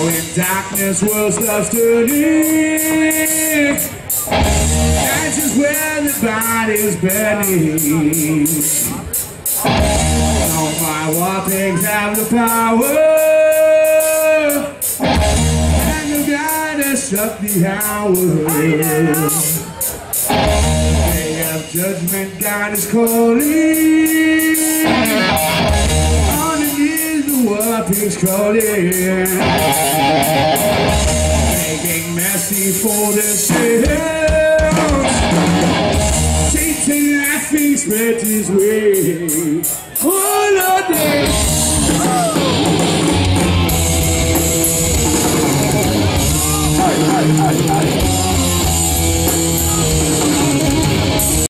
Now in darkness world starts turning That's just where the body's burning. All my war things have the power. And the has shut the hour. Day of judgment God is calling the calling Begging mercy for their sins. Satan laughing spread his way Holiday oh. Hey, hey, hey, hey.